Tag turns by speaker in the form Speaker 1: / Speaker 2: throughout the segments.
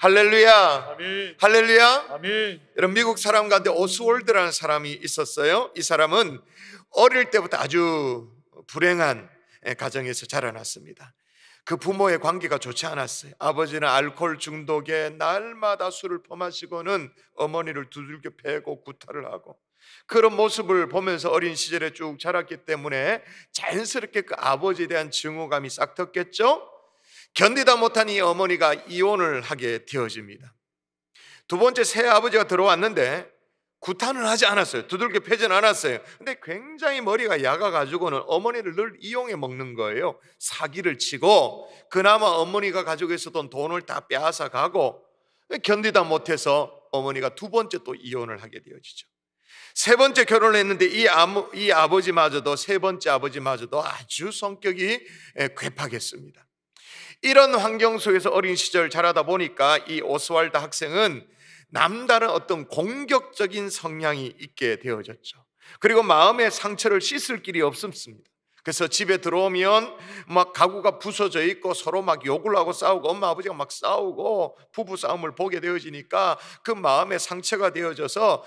Speaker 1: 할렐루야.
Speaker 2: 아멘.
Speaker 1: 할렐루야.
Speaker 2: 아멘.
Speaker 1: 여러분 미국 사람 가운데 오스월드라는 사람이 있었어요. 이 사람은 어릴 때부터 아주 불행한 가정에서 자라났습니다. 그 부모의 관계가 좋지 않았어요. 아버지는 알코올 중독에 날마다 술을 퍼마시고는 어머니를 두들겨 패고 구타를 하고 그런 모습을 보면서 어린 시절에 쭉 자랐기 때문에 자연스럽게 그 아버지에 대한 증오감이 싹 텄겠죠? 견디다 못한 이 어머니가 이혼을 하게 되어집니다. 두 번째 새 아버지가 들어왔는데 구타는 하지 않았어요. 두들겨 패진 않았어요. 근데 굉장히 머리가 약아가지고는 어머니를 늘 이용해 먹는 거예요. 사기를 치고 그나마 어머니가 가지고 있었던 돈을 다 빼앗아 가고 견디다 못해서 어머니가 두 번째 또 이혼을 하게 되어지죠. 세 번째 결혼을 했는데 이, 아무, 이 아버지마저도 세 번째 아버지마저도 아주 성격이 괴팍했습니다. 이런 환경 속에서 어린 시절 자라다 보니까 이 오스왈드 학생은 남다른 어떤 공격적인 성향이 있게 되어졌죠. 그리고 마음의 상처를 씻을 길이 없습니다. 그래서 집에 들어오면 막 가구가 부서져 있고 서로 막 욕을 하고 싸우고 엄마 아버지가 막 싸우고 부부 싸움을 보게 되어지니까 그 마음의 상처가 되어져서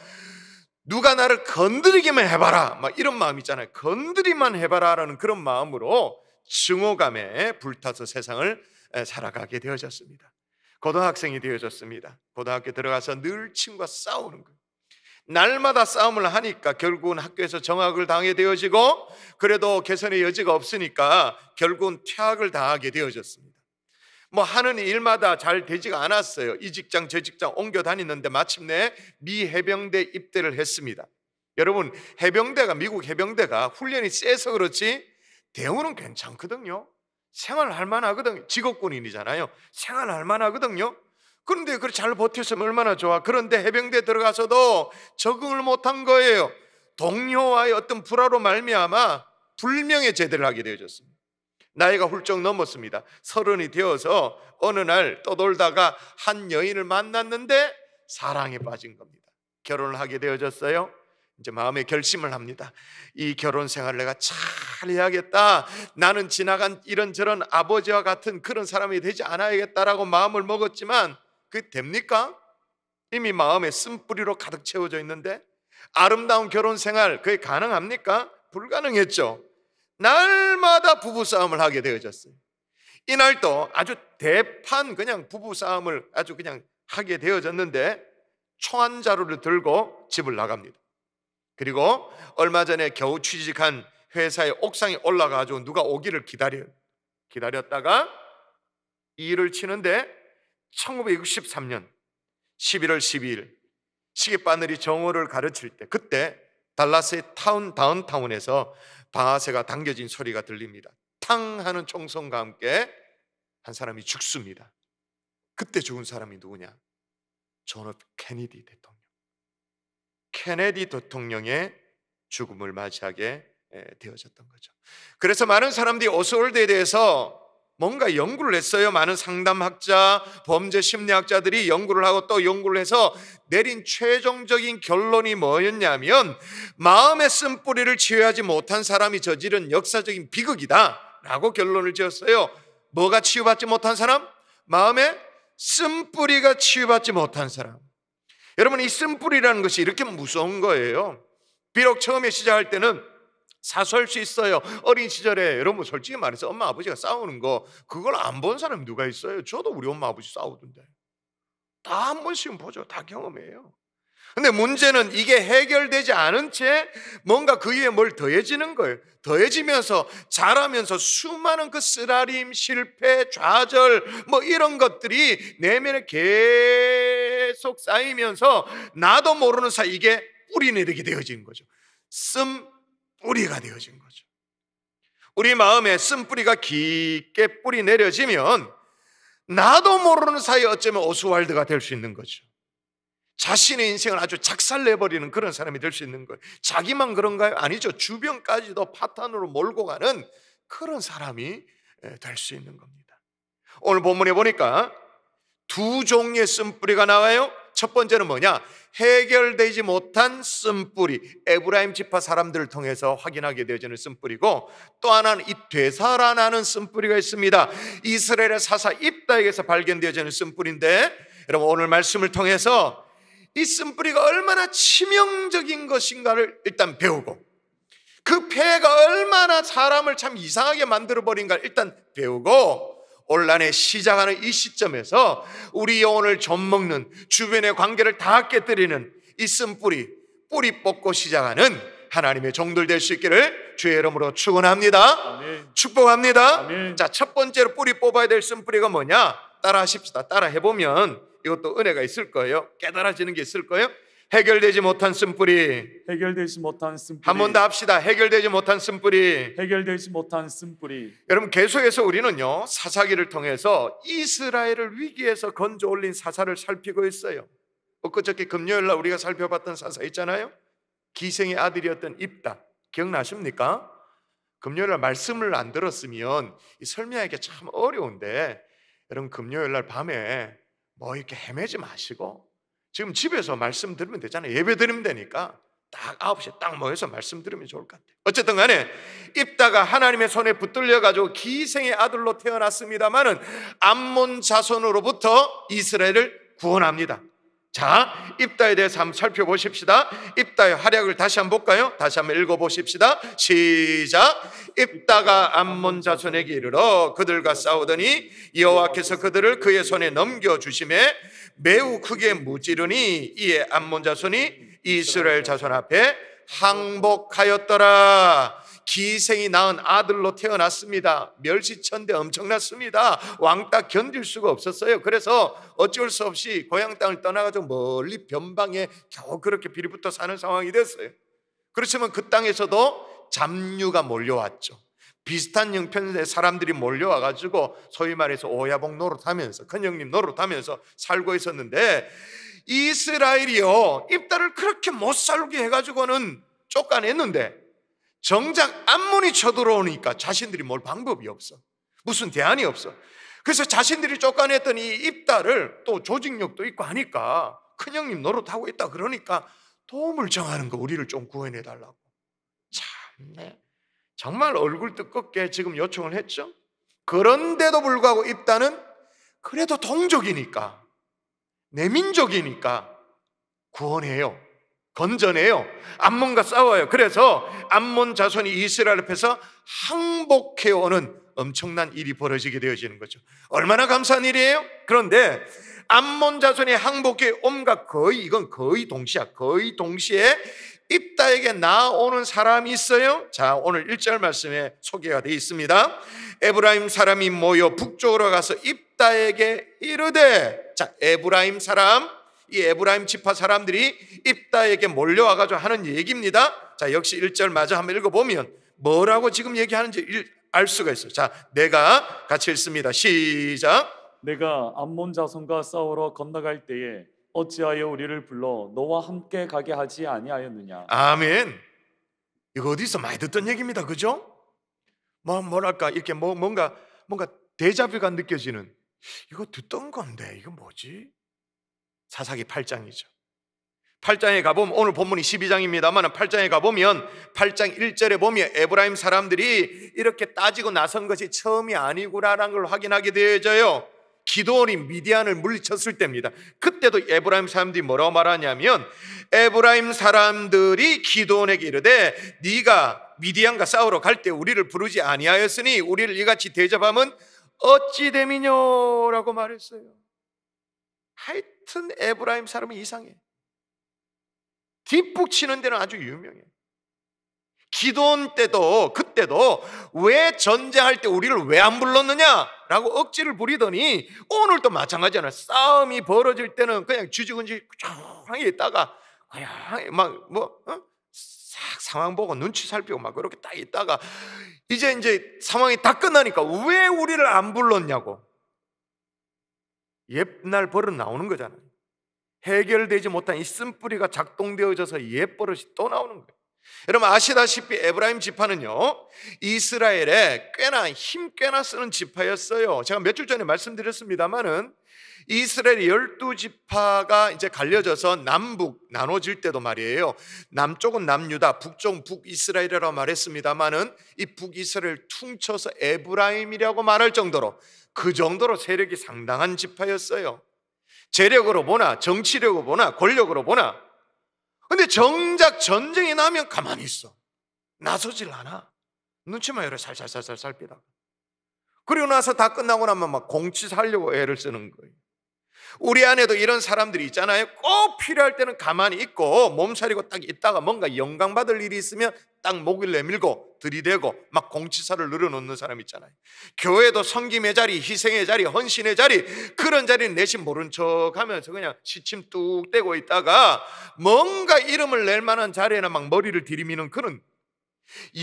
Speaker 1: 누가 나를 건드리기만 해봐라 막 이런 마음 있잖아요. 건드리만 해봐라라는 그런 마음으로 증오감에 불타서 세상을 살아가게 되어졌습니다. 고등학생이 되어졌습니다. 고등학교 들어가서 늘 친구와 싸우는 거예요. 날마다 싸움을 하니까 결국은 학교에서 정학을 당해 되어지고 그래도 개선의 여지가 없으니까 결국은 퇴학을 당하게 되어졌습니다. 뭐 하는 일마다 잘 되지가 않았어요. 이 직장 저 직장 옮겨 다니는데 마침내 미 해병대 입대를 했습니다. 여러분 해병대가 미국 해병대가 훈련이 세서 그렇지 대우는 괜찮거든요. 생활할 만하거든요. 직업군인이잖아요. 생활할 만하거든요. 그런데 그걸 잘 버텼으면 얼마나 좋아. 그런데 해병대 들어가서도 적응을 못한 거예요. 동료와의 어떤 불화로 말미암아 불명예 제대를 하게 되어졌습니다. 나이가 훌쩍 넘었습니다. 서른이 되어서 어느 날 떠돌다가 한 여인을 만났는데 사랑에 빠진 겁니다. 결혼을 하게 되어졌어요. 이제 마음의 결심을 합니다. 이 결혼 생활을 내가 잘 해야겠다. 나는 지나간 이런저런 아버지와 같은 그런 사람이 되지 않아야겠다라고 마음을 먹었지만 그게 됩니까? 이미 마음에 쓴뿌리로 가득 채워져 있는데 아름다운 결혼 생활 그게 가능합니까? 불가능했죠. 날마다 부부 싸움을 하게 되어졌어요. 이날도 아주 대판 그냥 부부 싸움을 아주 그냥 하게 되어졌는데 초안 자루를 들고 집을 나갑니다. 그리고 얼마 전에 겨우 취직한 회사의 옥상에 올라가지고 누가 오기를 기다려 기다렸다가 일을 치는데 1963년 11월 12일 시계바늘이 정오를 가르칠 때 그때 달라스의 타운 다운타운에서 방아쇠가 당겨진 소리가 들립니다. 탕 하는 총성과 함께 한 사람이 죽습니다. 그때 죽은 사람이 누구냐? 존 F 케네디 대통령. 케네디 대통령의 죽음을 맞이하게 되어졌던 거죠. 그래서 많은 사람들이 오스월드에 대해서 뭔가 연구를 했어요. 많은 상담학자, 범죄 심리학자들이 연구를 하고 또 연구를 해서 내린 최종적인 결론이 뭐였냐면 마음의 쓴뿌리를 치유하지 못한 사람이 저지른 역사적인 비극이다 라고 결론을 지었어요. 뭐가 치유받지 못한 사람? 마음의 쓴뿌리가 치유받지 못한 사람. 여러분 이 쓴뿌리라는 것이 이렇게 무서운 거예요. 비록 처음에 시작할 때는 사소할 수 있어요. 어린 시절에 여러분 솔직히 말해서 엄마 아버지가 싸우는 거 그걸 안 본 사람이 누가 있어요? 저도 우리 엄마 아버지 싸우던데. 다 한 번씩은 보죠. 다 경험해요. 근데 문제는 이게 해결되지 않은 채 뭔가 그 위에 뭘 더해지는 거예요. 더해지면서 자라면서 수많은 그 쓰라림, 실패, 좌절 뭐 이런 것들이 내면에 계속 쌓이면서 나도 모르는 사이 이게 뿌리 내리게 되어지는 거죠. 쓴 뿌리가 되어진 거죠. 우리 마음에 쓴 뿌리가 깊게 뿌리 내려지면 나도 모르는 사이에 어쩌면 오스왈드가 될 수 있는 거죠. 자신의 인생을 아주 작살내버리는 그런 사람이 될 수 있는 거예요. 자기만 그런가요? 아니죠. 주변까지도 파탄으로 몰고 가는 그런 사람이 될 수 있는 겁니다. 오늘 본문에 보니까 두 종류의 쓴뿌리가 나와요. 첫 번째는 뭐냐? 해결되지 못한 쓴뿌리, 에브라임 지파 사람들을 통해서 확인하게 되어지는 쓴뿌리고 또 하나는 이 되살아나는 쓴뿌리가 있습니다. 이스라엘의 사사 입다에게서 발견되어지는 쓴뿌리인데 여러분 오늘 말씀을 통해서 이 쓴뿌리가 얼마나 치명적인 것인가를 일단 배우고 그 폐가 얼마나 사람을 참 이상하게 만들어 버린가 일단 배우고 온란에 시작하는 이 시점에서 우리 영혼을 좀먹는 주변의 관계를 다 깨뜨리는 이 쓴뿌리 뿌리 뽑고 시작하는 하나님의 종들 될 수 있기를 주의 이름으로 축원합니다. 축복합니다.
Speaker 2: 아멘.
Speaker 1: 자, 첫 번째로 뿌리 뽑아야 될 쓴뿌리가 뭐냐? 따라 하십시다. 따라 해보면 이것도 은혜가 있을 거예요. 깨달아지는 게 있을 거예요. 해결되지 못한 쓴뿌리.
Speaker 2: 해결되지 못한 쓴뿌리
Speaker 1: 한 번 더 합시다. 해결되지 못한 쓴뿌리.
Speaker 2: 해결되지 못한 쓴뿌리
Speaker 1: 여러분 계속해서 우리는요 사사기를 통해서 이스라엘을 위기에서 건져 올린 사사를 살피고 있어요. 엊그저께 금요일 날 우리가 살펴봤던 사사 있잖아요. 기생의 아들이었던 입다 기억나십니까? 금요일 날 말씀을 안 들었으면 이 설명하기 참 어려운데 여러분 금요일 날 밤에 뭐 이렇게 헤매지 마시고 지금 집에서 말씀 들으면 되잖아요. 예배 드리면 되니까 딱 9시에 딱 모여서 말씀 들으면 좋을 것 같아요. 어쨌든 간에 입다가 하나님의 손에 붙들려 가지고 기생의 아들로 태어났습니다마는 암몬 자손으로부터 이스라엘을 구원합니다. 자, 입다에 대해서 한번 살펴보십시다. 입다의 활약을 다시 한번 볼까요? 다시 한번 읽어보십시다. 시작. 입다가 암몬 자손에게 이르러 그들과 싸우더니 여호와께서 그들을 그의 손에 넘겨 주심에 매우 크게 무찌르니 이에 암몬 자손이 이스라엘 자손 앞에 항복하였더라. 기생이 낳은 아들로 태어났습니다. 멸시천대 엄청났습니다. 왕따 견딜 수가 없었어요. 그래서 어쩔 수 없이 고향 땅을 떠나가지고 멀리 변방에 겨우 그렇게 비리부터 사는 상황이 됐어요. 그렇지만 그 땅에서도 잡류가 몰려왔죠. 비슷한 형편의 사람들이 몰려와가지고 소위 말해서 오야복 노릇하면서 큰형님 노릇하면서 살고 있었는데 이스라엘이요 입다를 그렇게 못 살게 해가지고는 쫓아냈는데 정작 암몬이 쳐들어오니까 자신들이 뭘 방법이 없어. 무슨 대안이 없어. 그래서 자신들이 쫓아냈던 이 입다를 또 조직력도 있고 하니까 큰형님 노릇하고 있다 그러니까 도움을 정하는 거 우리를 좀 구해내 달라고. 참네. 정말 얼굴 뜨겁게 지금 요청을 했죠. 그런데도 불구하고 입다는 그래도 동족이니까 내 민족이니까 구원해요. 건져내요. 암몬과 싸워요. 그래서 암몬 자손이 이스라엘 앞에서 항복해 오는 엄청난 일이 벌어지게 되어지는 거죠. 얼마나 감사한 일이에요? 그런데 암몬 자손이 항복해 옴과 거의 이건 거의 동시야. 거의 동시에 입다에게 나오는 사람이 있어요. 자, 오늘 1절 말씀에 소개가 되어 있습니다. 에브라임 사람이 모여 북쪽으로 가서 입다에게 이르되 자, 에브라임 사람 이 에브라임 지파 사람들이 입다에게 몰려와 가지고 하는 얘기입니다. 자, 역시 1절 마저 한번 읽어 보면 뭐라고 지금 얘기하는지 알 수가 있어요. 자, 내가 같이 읽습니다. 시작.
Speaker 2: 내가 암몬 자손과 싸우러 건너갈 때에 어찌하여 우리를 불러 너와 함께 가게 하지 아니하였느냐
Speaker 1: 아멘. 이거 어디서 많이 듣던 얘기입니다. 그죠? 뭐 뭐랄까 이렇게 뭐 뭔가 뭔가 대자뷰가 느껴지는 이거 듣던 건데 이거 뭐지? 사사기 8장이죠. 8장에 가보면 오늘 본문이 12장입니다만 8장에 가보면 8장 1절에 보면 에브라임 사람들이 이렇게 따지고 나선 것이 처음이 아니구나라는 걸 확인하게 되어져요. 기드온이 미디안을 물리쳤을 때입니다. 그때도 에브라임 사람들이 뭐라고 말하냐면 에브라임 사람들이 기드온에게 이르되 네가 미디안과 싸우러 갈 때 우리를 부르지 아니하였으니 우리를 이같이 대접하면 어찌 됨이뇨라고 말했어요. 하여튼 에브라임 사람은 이상해. 뒷북 치는 데는 아주 유명해. 기드온 때도 그때도 왜 전쟁할 때 우리를 왜 안 불렀느냐라고 억지를 부리더니 오늘도 마찬가지잖아. 싸움이 벌어질 때는 그냥 쥐지근지 조용히 있다가 그냥 막뭐 어? 싹 상황 보고 눈치 살피고 막 그렇게 딱 있다가 이제 이제 상황이 다 끝나니까 왜 우리를 안 불렀냐고 옛날 버릇 나오는 거잖아요. 해결되지 못한 이 쓴뿌리가 작동되어져서 옛 버릇이 또 나오는 거예요. 여러분 아시다시피 에브라임 지파는요 이스라엘에 꽤나 힘 꽤나 쓰는 지파였어요. 제가 몇 주 전에 말씀드렸습니다만은 이스라엘 열두 지파가 이제 갈려져서 남북 나눠질 때도 말이에요. 남쪽은 남유다, 북쪽은 북이스라엘이라고 말했습니다만은 이 북이스라엘 퉁쳐서 에브라임이라고 말할 정도로 그 정도로 세력이 상당한 지파였어요. 재력으로 보나 정치력으로 보나 권력으로 보나. 근데 정작 전쟁이 나면 가만히 있어. 나서질 않아. 눈치만 이렇게 살살살살 살피다 그리고 나서 다 끝나고 나면 막 공치 살려고 애를 쓰는 거예요 우리 안에도 이런 사람들이 있잖아요. 꼭 필요할 때는 가만히 있고 몸살이고 딱 있다가 뭔가 영광 받을 일이 있으면 딱 목을 내밀고 들이대고 막 공치사를 늘어놓는 사람 있잖아요. 교회도 성김의 자리, 희생의 자리, 헌신의 자리 그런 자리는 내심 모른 척하면서 그냥 시침 뚝 떼고 있다가 뭔가 이름을 낼 만한 자리에는 막 머리를 들이미는 그런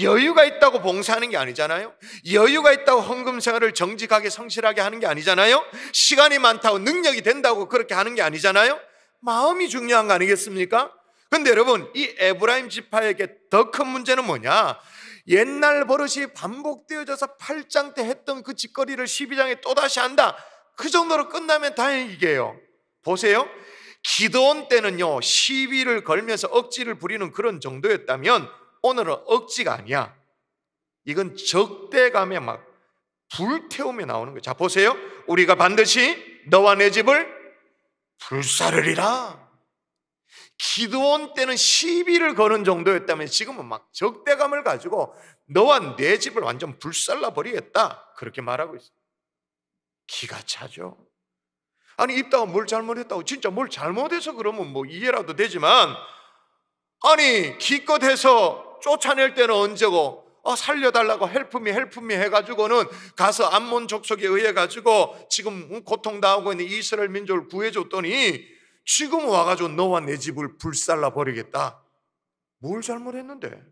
Speaker 1: 여유가 있다고 봉사하는 게 아니잖아요. 여유가 있다고 헌금 생활을 정직하게 성실하게 하는 게 아니잖아요. 시간이 많다고 능력이 된다고 그렇게 하는 게 아니잖아요. 마음이 중요한 거 아니겠습니까? 근데 여러분, 이 에브라임 지파에게 더 큰 문제는 뭐냐? 옛날 버릇이 반복되어져서 8장 때 했던 그 짓거리를 12장에 또다시 한다. 그 정도로 끝나면 다행이게요. 보세요. 기도원 때는요, 시비를 걸면서 억지를 부리는 그런 정도였다면 오늘은 억지가 아니야. 이건 적대감에 막 불태우며 나오는 거예요. 자, 보세요. 우리가 반드시 너와 내 집을 불사르리라. 기도원 때는 시비를 거는 정도였다면 지금은 막 적대감을 가지고 너와 내 집을 완전 불살라 버리겠다. 그렇게 말하고 있어요. 기가 차죠. 아니, 입다가 뭘 잘못했다고 진짜 뭘 잘못해서 그러면 뭐 이해라도 되지만 아니, 기껏 해서 쫓아낼 때는 언제고 어, 살려달라고 help me help me 해가지고는 가서 암몬 족속에 의해 가지고 지금 고통 당하고 있는 이스라엘 민족을 구해줬더니 지금 와가지고 너와 내 집을 불살라 버리겠다. 뭘 잘못했는데?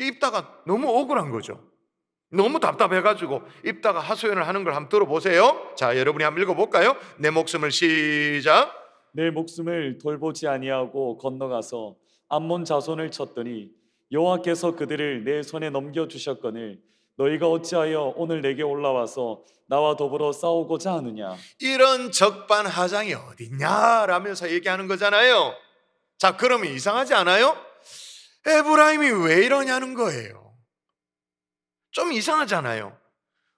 Speaker 1: 입다가 너무 억울한 거죠. 너무 답답해가지고 입다가 하소연을 하는 걸 한번 들어보세요. 자, 여러분이 한번 읽어볼까요? 내 목숨을 시작.
Speaker 2: 내 목숨을 돌보지 아니하고 건너가서 암몬 자손을 쳤더니 여호와께서 그들을 내 손에 넘겨 주셨거늘 너희가 어찌하여 오늘 내게 올라와서 나와 더불어 싸우고자 하느냐
Speaker 1: 이런 적반하장이 어딨냐라면서 얘기하는 거잖아요. 자, 그러면 이상하지 않아요? 에브라임이 왜 이러냐는 거예요. 좀 이상하잖아요.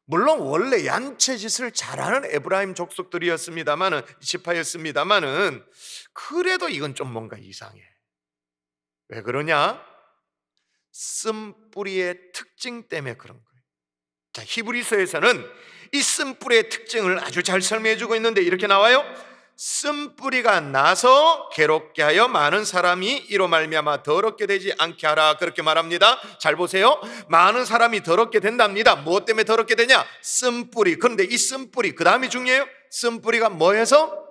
Speaker 1: 물론 원래 얀체짓을 잘하는 에브라임 족속들이었습니다만은 지파였습니다만은 그래도 이건 좀 뭔가 이상해. 왜 그러냐? 쓴뿌리의 특징 때문에 그런 거예요. 자, 히브리서에서는 이 쓴뿌리의 특징을 아주 잘 설명해 주고 있는데 이렇게 나와요. 쓴뿌리가 나서 괴롭게 하여 많은 사람이 이로 말미암아 더럽게 되지 않게 하라 그렇게 말합니다. 잘 보세요. 많은 사람이 더럽게 된답니다. 무엇 때문에 더럽게 되냐? 쓴뿌리. 그런데 이 쓴뿌리 그 다음이 중요해요. 쓴뿌리가 뭐해서?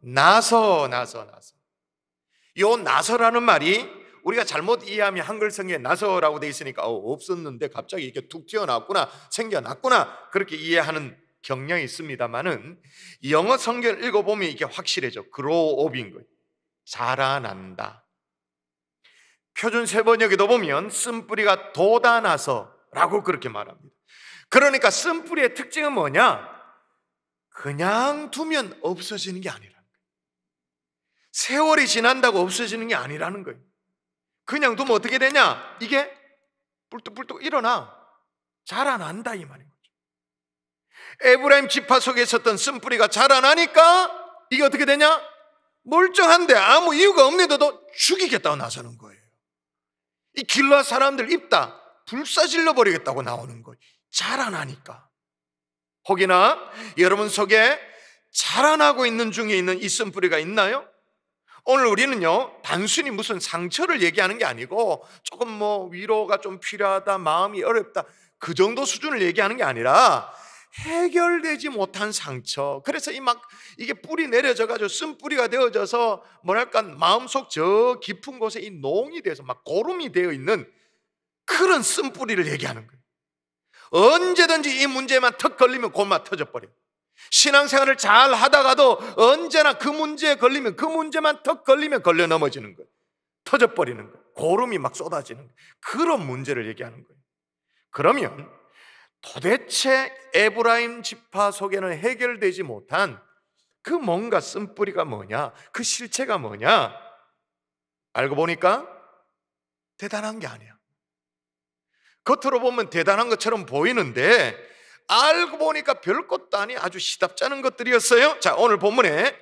Speaker 1: 나서 나서 나서. 요 나서라는 말이 우리가 잘못 이해하면 한글성에 나서라고 돼 있으니까 어, 없었는데 갑자기 이렇게 툭 튀어나왔구나 생겨났구나 그렇게 이해하는 경향이 있습니다만은 영어 성경을 읽어보면 이게 확실해져. 그로업인 거예요. 자라난다. 표준 세번역에도 보면 쓴뿌리가 돋아나서라고 그렇게 말합니다. 그러니까 쓴뿌리의 특징은 뭐냐? 그냥 두면 없어지는 게 아니라는 거예요. 세월이 지난다고 없어지는 게 아니라는 거예요 그냥 두면 어떻게 되냐? 이게 뿔뚝뿔뚝 일어나. 자라난다 이 말인 거죠. 에브라임 지파 속에 있었던 쓴뿌리가 자라나니까 이게 어떻게 되냐? 멀쩡한데 아무 이유가 없는데도 죽이겠다고 나서는 거예요. 이 길라 사람들 입다 불사질러 버리겠다고 나오는 거예요. 자라나니까. 혹이나 여러분 속에 자라나고 있는 중에 있는 이 쓴뿌리가 있나요? 오늘 우리는요, 단순히 무슨 상처를 얘기하는 게 아니고 조금 뭐 위로가 좀 필요하다, 마음이 어렵다, 그 정도 수준을 얘기하는 게 아니라 해결되지 못한 상처. 그래서 이 막 이게 뿌리 내려져 가지고 쓴 뿌리가 되어져서 뭐랄까 마음속 저 깊은 곳에 이 농이 돼서 막 고름이 되어 있는 그런 쓴 뿌리를 얘기하는 거예요. 언제든지 이 문제만 턱 걸리면 고마 터져 버려. 신앙생활을 잘 하다가도 언제나 그 문제에 걸리면 그 문제만 턱 걸리면 걸려 넘어지는 거예요. 터져버리는 거예요. 고름이 막 쏟아지는 거예요. 그런 문제를 얘기하는 거예요. 그러면 도대체 에브라임 지파 속에는 해결되지 못한 그 뭔가 쓴뿌리가 뭐냐? 그 실체가 뭐냐? 알고 보니까 대단한 게 아니야. 겉으로 보면 대단한 것처럼 보이는데 알고 보니까 별것도 아니 아주 시답잖은 것들이었어요. 자, 오늘 본문에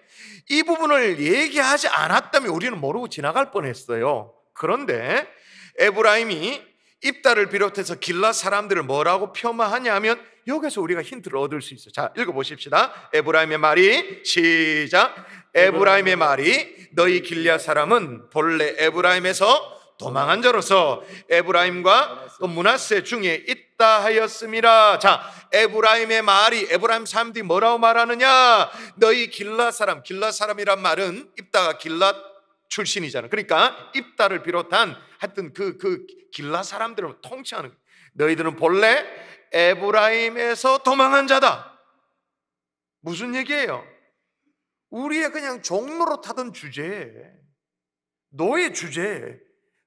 Speaker 1: 이 부분을 얘기하지 않았다면 우리는 모르고 지나갈 뻔했어요. 그런데 에브라임이 입다를 비롯해서 길라 사람들을 뭐라고 폄하하냐면 여기서 우리가 힌트를 얻을 수 있어요. 자, 읽어 보십시다. 에브라임의 말이 시작. 에브라임의 말이 너희 길랴 사람은 본래 에브라임에서 도망한 자로서 에브라임과 또 문하세 중에 있다 하였음이라. 자, 에브라임의 말이 에브라임 사람들이 뭐라고 말하느냐? 너희 길르앗 사람, 길르앗 사람이란 말은 입다가 길르앗 출신이잖아. 그러니까 입다를 비롯한 하여튼 그, 그 길르앗 사람들을 통치하는 너희들은 본래 에브라임에서 도망한 자다. 무슨 얘기예요? 우리의 그냥 종노릇 하던 주제에 노예 주제에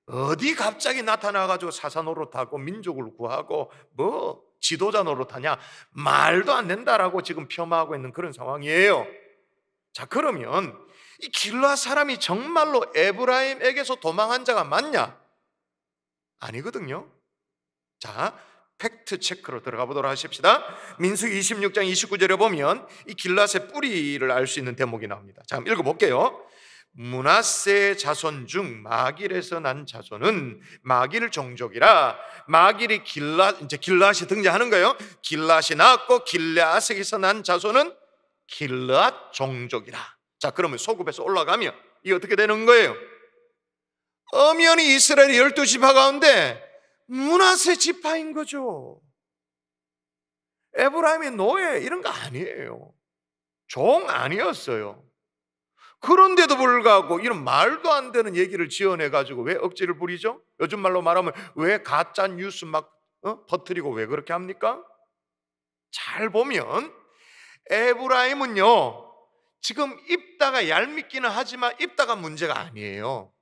Speaker 1: 어디 갑자기 나타나가지고 사사 노릇하고 민족을 구하고 뭐 지도자 노릇하냐 말도 안 된다라고 지금 폄하하고 있는 그런 상황이에요. 자 그러면 이 길라 사람이 정말로 에브라임에게서 도망한 자가 맞냐? 아니거든요. 자 팩트 체크로 들어가 보도록 하십시다. 민수 26장 29절에 보면 이 길라의 뿌리를 알 수 있는 대목이 나옵니다. 자, 읽어 볼게요. 문하세 자손 중 마길에서 난 자손은 마길 종족이라 마길이 길라 이제 길라시 등장하는 거예요. 길라시 낳았고 길라스에서 난 자손은 길라 종족이라. 자, 그러면 소급에서 올라가면 이 어떻게 되는 거예요? 엄연히 이스라엘 열두 지파 가운데 문하세 지파인 거죠. 에브라임의 노예 이런 거 아니에요. 종 아니었어요. 그런데도 불구하고 이런 말도 안 되는 얘기를 지어내 가지고 왜 억지를 부리죠? 요즘 말로 말하면 왜 가짜 뉴스 막 어? 퍼뜨리고 왜 그렇게 합니까? 잘 보면 에브라임은요 지금 입다가 얄밉기는 하지만 입다가 문제가 아니에요.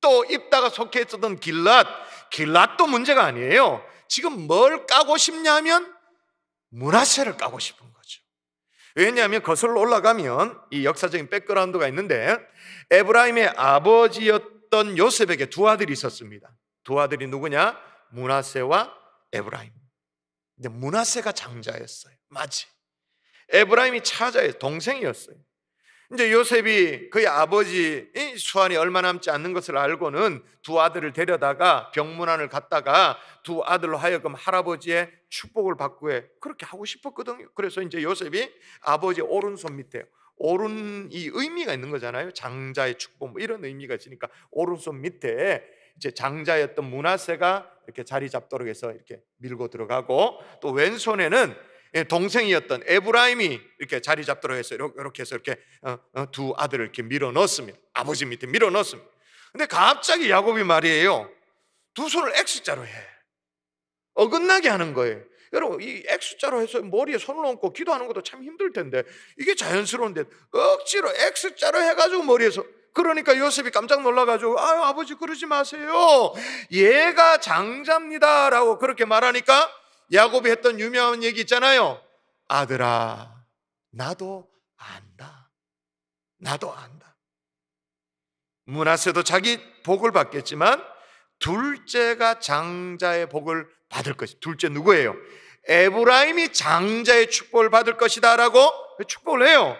Speaker 1: 또 입다가 속해 있었던 길랏, 길랏도 문제가 아니에요. 지금 뭘 까고 싶냐면 문화세를 까고 싶은 거죠. 왜냐하면 거슬러 올라가면 이 역사적인 백그라운드가 있는데 에브라임의 아버지였던 요셉에게 두 아들이 있었습니다. 두 아들이 누구냐? 문하세와 에브라임. 근데 문하세가 장자였어요. 맞지? 에브라임이 차자의 동생이었어요. 이제 요셉이 그의 아버지 수환이 얼마 남지 않는 것을 알고는 두 아들을 데려다가 병문안을 갔다가 두 아들로 하여금 할아버지의 축복을 받고 해 그렇게 하고 싶었거든요. 그래서 이제 요셉이 아버지 오른손 밑에 오른 이 의미가 있는 거잖아요. 장자의 축복 뭐 이런 의미가 있으니까 오른손 밑에 이제 장자였던 문하세가 이렇게 자리 잡도록 해서 이렇게 밀고 들어가고 또 왼손에는 예, 동생이었던 에브라임이 이렇게 자리 잡도록 해서 이렇게 해서 이렇게 어, 어, 두 아들을 이렇게 밀어 넣었습니다. 아버지 밑에 밀어 넣었습니다. 근데 갑자기 야곱이 말이에요. 두 손을 X자로 해. 어긋나게 하는 거예요. 여러분, 이 X자로 해서 머리에 손을 얹고 기도하는 것도 참 힘들 텐데, 이게 자연스러운데, 억지로 X자로 해가지고 머리에서, 그러니까 요셉이 깜짝 놀라가지고, 아유, 아버지 그러지 마세요. 얘가 장자입니다. 라고 그렇게 말하니까, 야곱이 했던 유명한 얘기 있잖아요. 아들아, 나도 안다. 나도 안다. 문하세도 자기 복을 받겠지만 둘째가 장자의 복을 받을 것이. 둘째 누구예요? 에브라임이 장자의 축복을 받을 것이다라고 축복을 해요.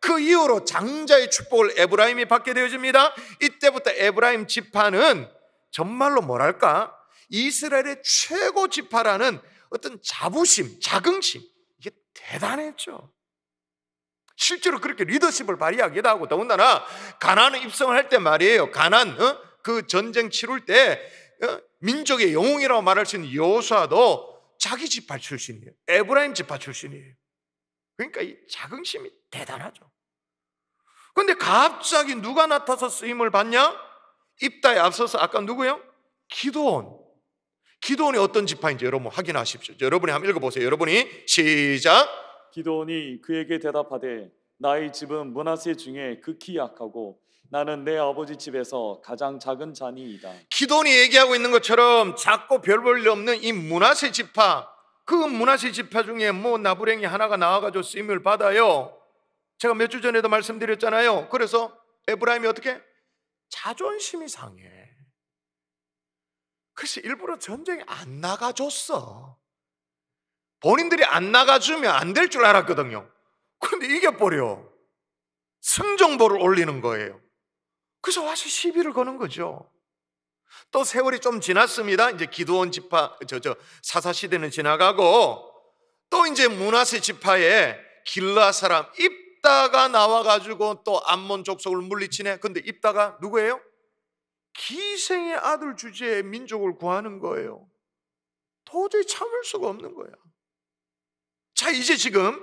Speaker 1: 그 이후로 장자의 축복을 에브라임이 받게 되어집니다. 이때부터 에브라임 지파는 정말로 뭐랄까? 이스라엘의 최고 지파라는 어떤 자부심, 자긍심 이게 대단했죠. 실제로 그렇게 리더십을 발휘하기도 하고 더군다나 가나안을 입성을 할 때 말이에요. 가나안 어? 그 전쟁 치룰 때 어? 민족의 영웅이라고 말할 수 있는 여호수아도 자기 지파 출신이에요. 에브라임 지파 출신이에요. 그러니까 이 자긍심이 대단하죠. 그런데 갑자기 누가 나타서 쓰임을 받냐? 입다에 앞서서 아까 누구요? 기도원. 기도원이 어떤 지파인지 여러분 확인하십시오. 여러분이 한번 읽어보세요. 여러분이 시작.
Speaker 2: 기도원이 그에게 대답하되 나의 집은 문하세 중에 극히 약하고 나는 내 아버지 집에서 가장 작은 자니이다.
Speaker 1: 기도원이 얘기하고 있는 것처럼 작고 별볼일 없는 이 문하세 지파 그 문하세 지파 중에 뭐 나부랭이 하나가 나와가지고 쓰임을 받아요. 제가 몇 주 전에도 말씀드렸잖아요. 그래서 에브라임이 어떻게 자존심이 상해. 그래서 일부러 전쟁에 안 나가줬어. 본인들이 안 나가주면 안 될 줄 알았거든요. 그런데 이겨버려. 승정보를 올리는 거예요. 그래서 와서 시비를 거는 거죠. 또 세월이 좀 지났습니다. 이제 기도원 지파, 저, 저, 사사 시대는 지나가고 또 이제 문하세 지파에 길라 사람 입다가 나와가지고 또 암몬 족속을 물리치네. 근데 입다가 누구예요? 기생의 아들 주제에 민족을 구하는 거예요. 도저히 참을 수가 없는 거야. 자, 이제 지금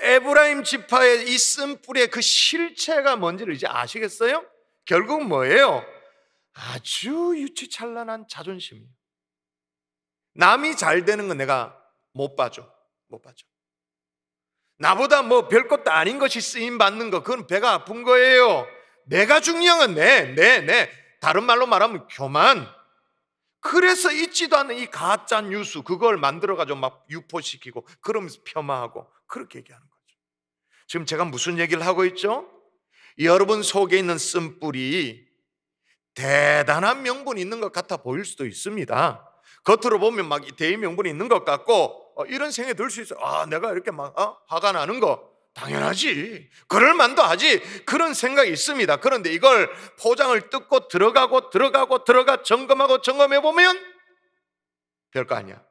Speaker 1: 에브라임 지파의 이 쓴뿌리의 그 실체가 뭔지를 이제 아시겠어요? 결국 뭐예요? 아주 유치찬란한 자존심이에요. 남이 잘 되는 건 내가 못 봐줘. 못 봐줘. 나보다 뭐 별것도 아닌 것이 쓰임 받는 거, 그건 배가 아픈 거예요. 내가 중요한 건 내, 내, 내. 다른 말로 말하면 교만. 그래서 있지도 않은 이 가짜 뉴스, 그걸 만들어 가지고 막 유포시키고, 그러면서 폄하하고, 그렇게 얘기하는 거죠. 지금 제가 무슨 얘기를 하고 있죠? 여러분 속에 있는 쓴뿌리, 대단한 명분이 있는 것 같아 보일 수도 있습니다. 겉으로 보면 막 대의 명분이 있는 것 같고, 어, 이런 생각이 들 수 있어요. 아, 내가 이렇게 막 어? 화가 나는 거 당연하지. 그럴 만도 하지. 그런 생각이 있습니다. 그런데 이걸 포장을 뜯고 들어가고 들어가고 들어가 점검하고 점검해 보면 별거 아니야.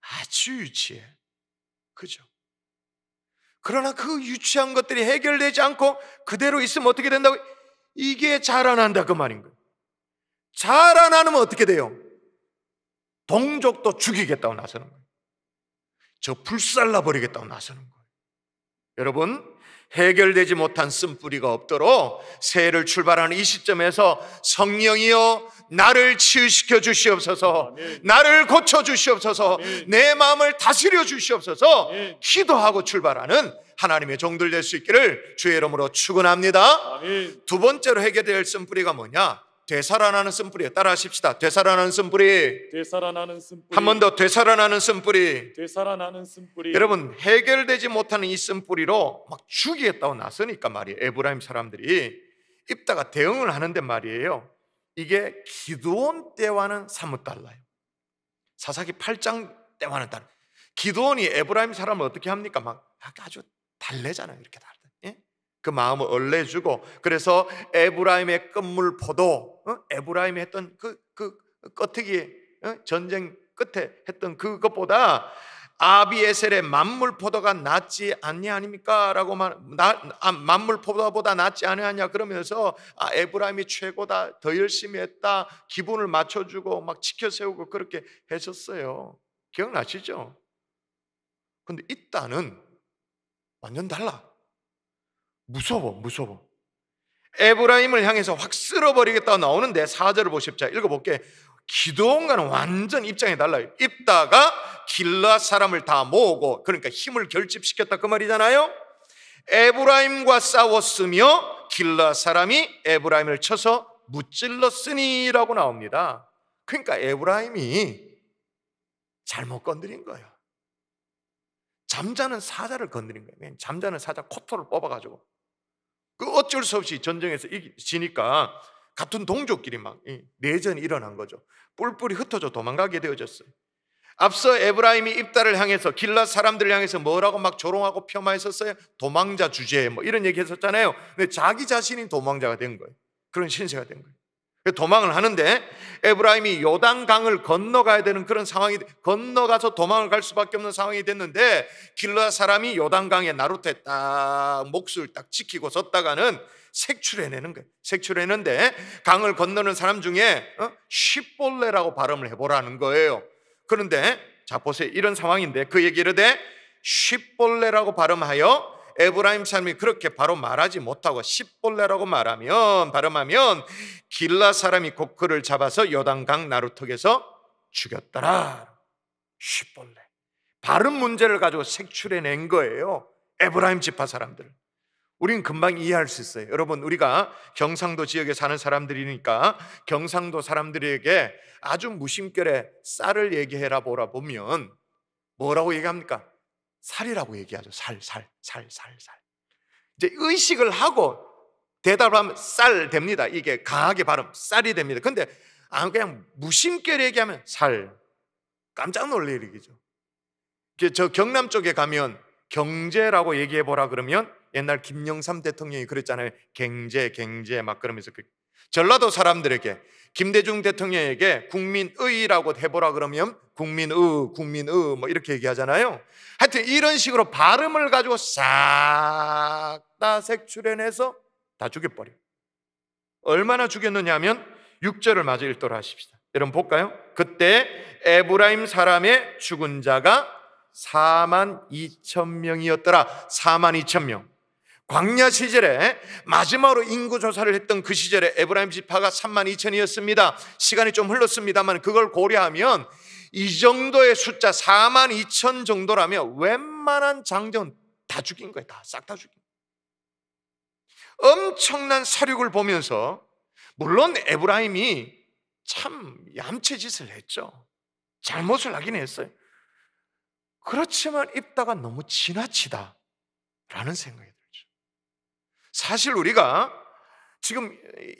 Speaker 1: 아주 유치해. 그죠? 그러나 그 유치한 것들이 해결되지 않고 그대로 있으면 어떻게 된다고? 이게 자라난다 그 말인 거예요. 자라나면 어떻게 돼요? 동족도 죽이겠다고 나서는 거예요. 저 불살라 버리겠다고 나서는 거예요. 여러분, 해결되지 못한 쓴뿌리가 없도록 새해를 출발하는 이 시점에서 성령이여 나를 치유시켜 주시옵소서 아멘. 나를 고쳐 주시옵소서 아멘. 내 마음을 다스려 주시옵소서 아멘. 기도하고 출발하는 하나님의 종들 될 수 있기를 주의 이름으로 축원합니다. 두 번째로 해결될 쓴뿌리가 뭐냐? 되살아나는 쓴뿌리 따라 하십시다. 되살아나는 쓴뿌리.
Speaker 2: 되살아나는 쓴뿌리.
Speaker 1: 한 번 더 되살아나는 쓴뿌리.
Speaker 2: 되살아나는 쓴뿌리.
Speaker 1: 여러분 해결되지 못하는 이 쓴뿌리로 막 죽이겠다고 나서니까 말이에요. 에브라임 사람들이 입다가 대응을 하는데 말이에요. 이게 기도원 때와는 사뭇 달라요. 사사기 8장 때와는 달라. 기드온이 에브라임 사람을 어떻게 합니까? 막 아주 달래잖아요. 이렇게 달래. 그 마음을 얼러주고 그래서 에브라임의 끝물 포도 어? 에브라임이 했던 그, 그 끄트기 어? 전쟁 끝에 했던 그것보다 아비에셀의 맏물 포도가 낫지 않냐 아닙니까? 라고 말, 나, 아, 맏물 포도보다 낫지 않느냐 그러면서 아, 에브라임이 최고다 더 열심히 했다 기분을 맞춰주고 막 치켜세우고 그렇게 했었어요 기억나시죠? 근데 이따는 완전 달라 무서워, 무서워. 에브라임을 향해서 확 쓸어버리겠다고 나오는데 사절을 보십자 읽어볼게. 기도원과는 완전 입장이 달라요. 입다가 길라 사람을 다 모으고 그러니까 힘을 결집시켰다 그 말이잖아요. 에브라임과 싸웠으며 길라 사람이 에브라임을 쳐서 무찔렀으니라고 나옵니다. 그러니까 에브라임이 잘못 건드린 거예요. 잠자는 사자를 건드린 거예요. 잠자는 사자 코토를 뽑아가지고 그 어쩔 수 없이 전쟁에서 지니까 같은 동족끼리 막 내전이 일어난 거죠. 뿔뿔이 흩어져 도망가게 되어졌어요. 앞서 에브라임이 입다를 향해서 길라 사람들을 향해서 뭐라고 막 조롱하고 폄하했었어요. 도망자 주제 뭐 이런 얘기 했었잖아요. 근데 자기 자신이 도망자가 된 거예요. 그런 신세가 된 거예요. 도망을 하는데 에브라임이 요단강을 건너가야 되는 그런 상황이 건너가서 도망을 갈 수밖에 없는 상황이 됐는데 길라 사람이 요단강에 나루테 딱 목줄 딱 지키고 섰다가는 색출해내는 거예요. 색출해내는데 강을 건너는 사람 중에 어? 쉽볼레라고 발음을 해보라는 거예요. 그런데 자 보세요. 이런 상황인데 그 얘기를 돼 쉽볼레라고 발음하여 에브라임 사람이 그렇게 바로 말하지 못하고 십볼레라고 말하면 발음하면 길라 사람이 곧 그를 잡아서 요단강 나루턱에서 죽였더라. 십볼레. 발음 문제를 가지고 색출해낸 거예요. 에브라임 지파 사람들. 우린 금방 이해할 수 있어요. 여러분, 우리가 경상도 지역에 사는 사람들이니까 경상도 사람들에게 아주 무심결에 쌀을 얘기해라 보라 보면 뭐라고 얘기합니까? 살이라고 얘기하죠. 살, 살, 살, 살, 살. 이제 의식을 하고 대답을 하면 쌀 됩니다. 이게 강하게 발음, 쌀이 됩니다. 근데 아, 그냥 무심결 얘기하면 살. 깜짝 놀랄 얘기죠. 저 경남 쪽에 가면 경제라고 얘기해 보라 그러면 옛날 김영삼 대통령이 그랬잖아요. 경제, 경제 막 그러면서 그 전라도 사람들에게 김대중 대통령에게 국민의라고 해보라 그러면 국민의, 국민의 뭐 이렇게 얘기하잖아요. 하여튼 이런 식으로 발음을 가지고 싹 다 색출해내서 다 죽여버려. 얼마나 죽였느냐 하면 6절을 마저 읽도록 하십시다. 여러분 볼까요? 그때 에브라임 사람의 죽은 자가 4만 2천 명이었더라. 4만 2천 명. 광야 시절에 마지막으로 인구 조사를 했던 그 시절에 에브라임 지파가 3만 2천이었습니다. 시간이 좀 흘렀습니다만 그걸 고려하면 이 정도의 숫자 4만 2천 정도라면 웬만한 장전 다 죽인 거예요. 다 싹 다 죽인 거예요. 엄청난 사륙을 보면서 물론 에브라임이 참 얌체짓을 했죠. 잘못을 하긴 했어요. 그렇지만 입다가 너무 지나치다 라는 생각이. 사실 우리가 지금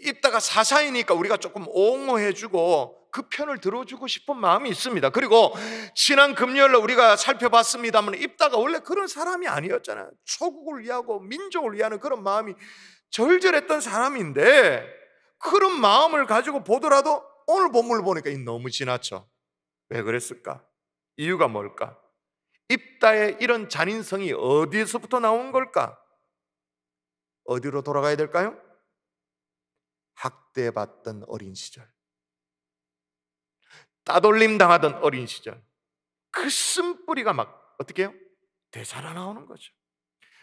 Speaker 1: 입다가 사사이니까 우리가 조금 옹호해주고 그 편을 들어주고 싶은 마음이 있습니다. 그리고 지난 금요일에 우리가 살펴봤습니다만 입다가 원래 그런 사람이 아니었잖아요. 초국을 위하고 민족을 위하는 그런 마음이 절절했던 사람인데 그런 마음을 가지고 보더라도 오늘 본문을 보니까 너무 지나쳐. 왜 그랬을까? 이유가 뭘까? 입다의 이런 잔인성이 어디에서부터 나온 걸까? 어디로 돌아가야 될까요? 학대받던 어린 시절. 따돌림 당하던 어린 시절. 그 쓴뿌리가 막 어떻게 해요? 되살아 나오는 거죠.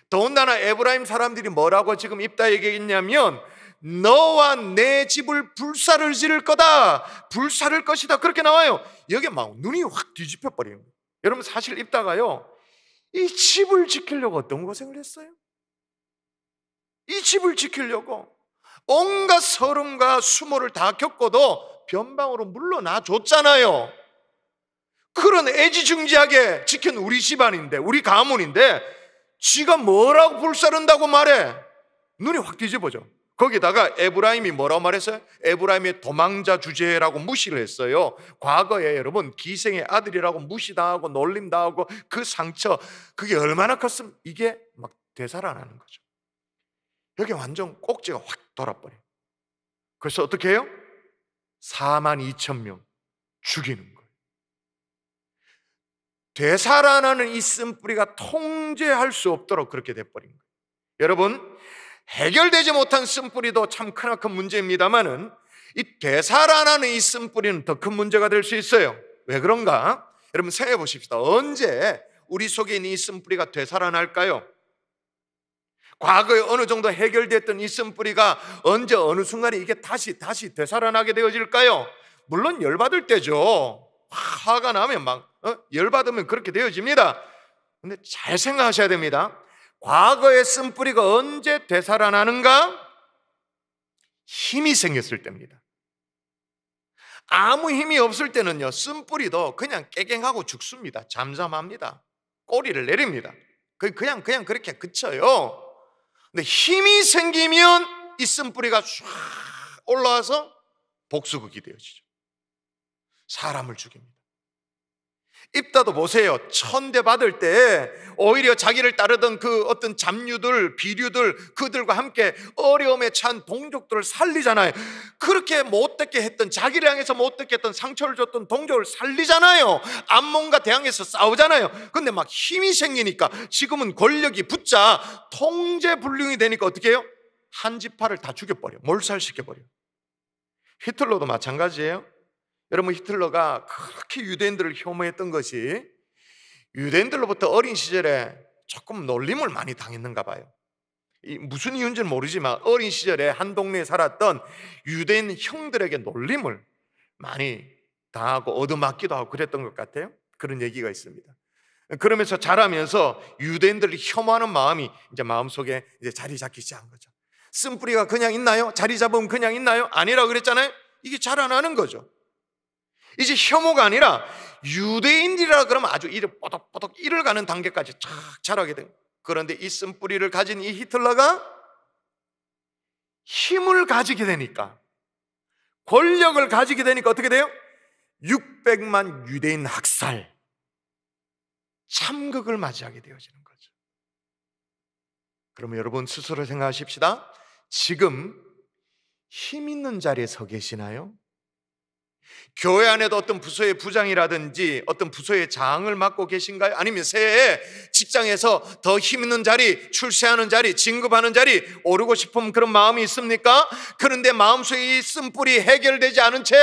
Speaker 1: 더군다나 에브라임 사람들이 뭐라고 지금 입다 얘기했냐면 너와 내 집을 불사를 지를 거다. 불사를 것이다. 그렇게 나와요. 여기 막 눈이 확 뒤집혀 버리는 거예요. 여러분 사실 입다가요. 이 집을 지키려고 어떤 고생을 했어요? 이 집을 지키려고 온갖 서름과 수모를 다 겪고도 변방으로 물러나 줬잖아요. 그런 애지중지하게 지킨 우리 집안인데, 우리 가문인데, 지가 뭐라고 불사른다고 말해? 눈이 확 뒤집어져. 거기다가 에브라임이 뭐라고 말했어요? 에브라임의 도망자 주제라고 무시를 했어요. 과거에 여러분 기생의 아들이라고 무시당하고 놀림당하고 그 상처 그게 얼마나 컸으면 이게 막 되살아나는 거죠. 여기 완전 꼭지가 확 돌아버려. 그래서 어떻게 해요? 4만 2천 명 죽이는 거예요. 되살아나는 이 쓴뿌리가 통제할 수 없도록 그렇게 돼버린 거예요. 여러분 해결되지 못한 쓴뿌리도 참 크나큰 문제입니다만은 이 되살아나는 이 쓴뿌리는 더 큰 문제가 될 수 있어요. 왜 그런가? 여러분 생각해 보십시다. 언제 우리 속에 있는 이 쓴뿌리가 되살아날까요? 과거에 어느 정도 해결됐던 이 쓴뿌리가 언제 어느 순간에 이게 다시 다시 되살아나게 되어질까요? 물론 열받을 때죠. 화가 나면 막 어? 열받으면 그렇게 되어집니다. 근데 잘 생각하셔야 됩니다. 과거의 쓴뿌리가 언제 되살아나는가? 힘이 생겼을 때입니다. 아무 힘이 없을 때는요, 쓴뿌리도 그냥 깨갱하고 죽습니다. 잠잠합니다. 꼬리를 내립니다. 그냥, 그냥 그렇게 그쳐요. 근데 힘이 생기면 이 쓴뿌리가 쫙 올라와서 복수극이 되어지죠. 사람을 죽입니다. 입다도 보세요. 천대 받을 때 오히려 자기를 따르던 그 어떤 잡류들, 비류들, 그들과 함께 어려움에 찬 동족들을 살리잖아요. 그렇게 못되게 했던, 자기를 향해서 못되게 했던 상처를 줬던 동족을 살리잖아요. 암몬과 대항해서 싸우잖아요. 근데 막 힘이 생기니까 지금은 권력이 붙자 통제 불능이 되니까 어떻게 해요? 한 지파를 다 죽여버려. 몰살시켜버려. 히틀러도 마찬가지예요. 여러분 히틀러가 그렇게 유대인들을 혐오했던 것이 유대인들로부터 어린 시절에 조금 놀림을 많이 당했는가 봐요. 무슨 이유인지는 모르지만 어린 시절에 한 동네에 살았던 유대인 형들에게 놀림을 많이 당하고 얻어맞기도 하고 그랬던 것 같아요. 그런 얘기가 있습니다. 그러면서 자라면서 유대인들을 혐오하는 마음이 이제 마음속에 이제 자리 잡기 시작한 거죠. 쓴뿌리가 그냥 있나요? 자리 잡으면 그냥 있나요? 아니라 그랬잖아요. 이게 자라나는 거죠. 이제 혐오가 아니라 유대인이라 그러면 아주 이를 뽀덕뽀덕 이를 가는 단계까지 쫙 자라게 된 그런데 이 쓴뿌리를 가진 이 히틀러가 힘을 가지게 되니까 권력을 가지게 되니까 어떻게 돼요? 600만 유대인 학살 참극을 맞이하게 되어지는 거죠. 그러면 여러분 스스로 생각하십시다. 지금 힘 있는 자리에 서 계시나요? 교회 안에도 어떤 부서의 부장이라든지 어떤 부서의 장을 맡고 계신가요? 아니면 새해 직장에서 더 힘 있는 자리, 출세하는 자리, 진급하는 자리 오르고 싶은 그런 마음이 있습니까? 그런데 마음속에 이 쓴뿌리 해결되지 않은 채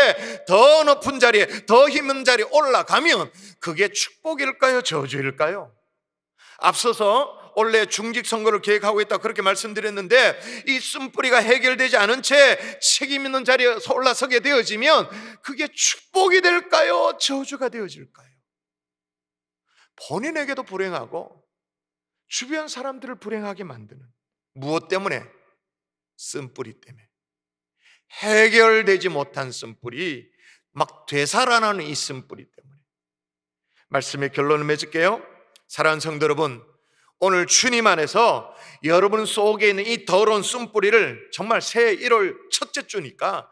Speaker 1: 더 높은 자리에 더 힘 있는 자리에 올라가면 그게 축복일까요? 저주일까요? 앞서서 원래 중직 선거를 계획하고 있다 그렇게 말씀드렸는데 이 쓴뿌리가 해결되지 않은 채 책임 있는 자리에 올라서게 되어지면 그게 축복이 될까요? 저주가 되어질까요? 본인에게도 불행하고 주변 사람들을 불행하게 만드는 무엇 때문에? 쓴뿌리 때문에 해결되지 못한 쓴뿌리 막 되살아나는 이 쓴뿌리 때문에 말씀의 결론을 맺을게요 사랑하는 성도 여러분 오늘 주님 안에서 여러분 속에 있는 이 더러운 쓴뿌리를 정말 새해 1월 첫째 주니까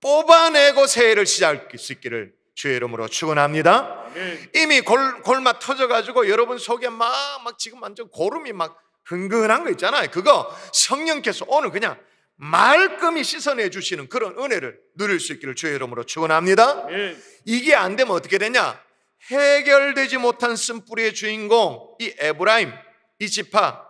Speaker 1: 뽑아내고 새해를 시작할 수 있기를 주의 이름으로 축원합니다. 이미 골, 골마 터져가지고 여러분 속에 막, 막 지금 완전 고름이 막 흥건한 거 있잖아요. 그거 성령께서 오늘 그냥 말끔히 씻어내 주시는 그런 은혜를 누릴 수 있기를 주의 이름으로 축원합니다. 이게 안 되면 어떻게 되냐? 해결되지 못한 쓴뿌리의 주인공 이 에브라임 이 지파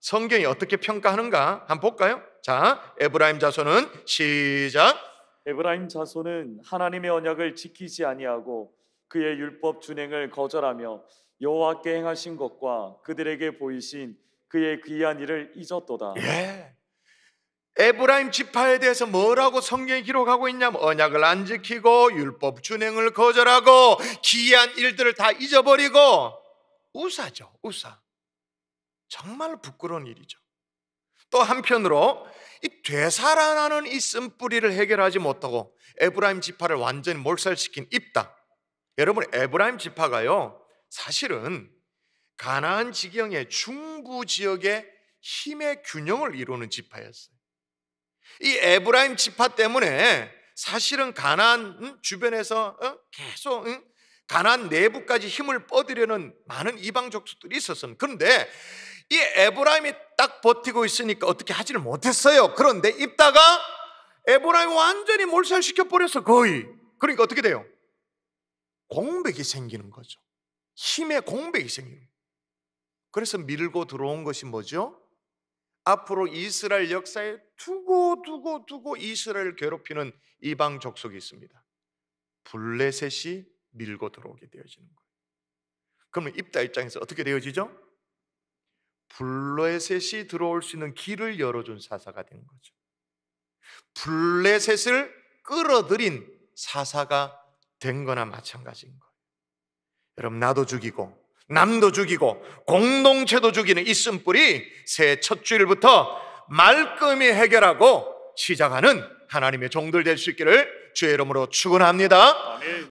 Speaker 1: 성경이 어떻게 평가하는가 한번 볼까요? 자, 에브라임 자손은 시작.
Speaker 2: 에브라임 자손은 하나님의 언약을 지키지 아니하고 그의 율법 준행을 거절하며 여호와께 행하신 것과 그들에게 보이신 그의 귀한 일을 잊었도다.
Speaker 1: 예. 에브라임 지파에 대해서 뭐라고 성경이 기록하고 있냐면 언약을 안 지키고 율법 준행을 거절하고 기이한 일들을 다 잊어버리고 우사죠, 우사. 정말 부끄러운 일이죠. 또 한편으로 이 되살아나는 이 쓴뿌리를 해결하지 못하고 에브라임 지파를 완전히 몰살시킨 입다. 여러분 에브라임 지파가요 사실은 가나안 지경의 중부 지역의 힘의 균형을 이루는 지파였어요. 이 에브라임 지파 때문에 사실은 가나안 주변에서 어? 계속 가나안 내부까지 힘을 뻗으려는 많은 이방 족속들이 있었습니다. 그런데 이 에브라임이 딱 버티고 있으니까 어떻게 하지를 못했어요. 그런데 입다가 에브라임 완전히 몰살시켜 버렸어 거의. 그러니까 어떻게 돼요? 공백이 생기는 거죠. 힘의 공백이 생기는. 그래서 밀고 들어온 것이 뭐죠? 앞으로 이스라엘 역사에 두고 두고 두고 이스라엘을 괴롭히는 이방 족속이 있습니다. 블레셋이 밀고 들어오게 되어지는 거예요. 그러면 입다 입장에서 어떻게 되어지죠? 블레셋이 들어올 수 있는 길을 열어준 사사가 된 거죠. 블레셋을 끌어들인 사사가 된 거나 마찬가지인 거예요. 여러분, 나도 죽이고, 남도 죽이고, 공동체도 죽이는 이 쓴뿌리 새해 첫 주일부터 말끔히 해결하고 시작하는 하나님의 종들 될 수 있기를 주의 이름으로 축원합니다.